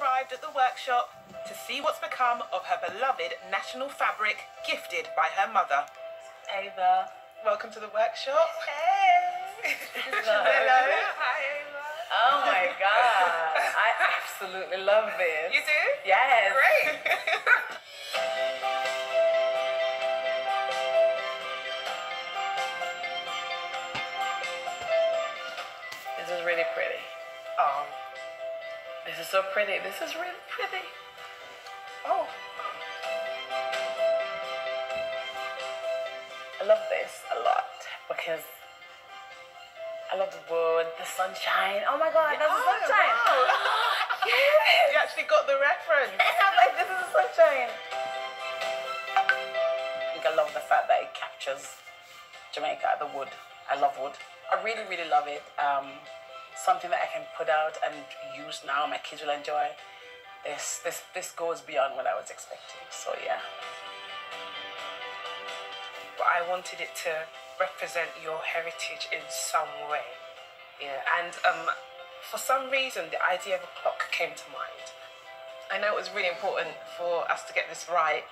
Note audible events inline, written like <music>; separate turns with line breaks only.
arrived at the workshop to see what's become of her beloved national fabric gifted by her mother.
Ava.
Welcome to the workshop.
Hey. <laughs>
Hello.
Hi, Ava. Oh my god. I absolutely love this.
You do?
Yes.
Great. <laughs>
This is really pretty.
oh.
This is so pretty. This is really pretty.
Oh.
I love this a lot because I love the wood, the sunshine. Oh my god, that's the
Oh,
sunshine.
wow. <laughs>
Yes.
You actually got the reference.
I'm like, this is the sunshine. I think I love the fact that it captures Jamaica, the wood. I love wood. I really, really love it. Um, something that I can put out and use now. My kids will enjoy. This, this, this goes beyond what I was expecting. So yeah.
but I wanted it to represent your heritage in some way. Yeah, and um, for some reason, the idea of a clock came to mind. I know it was really important for us to get this right,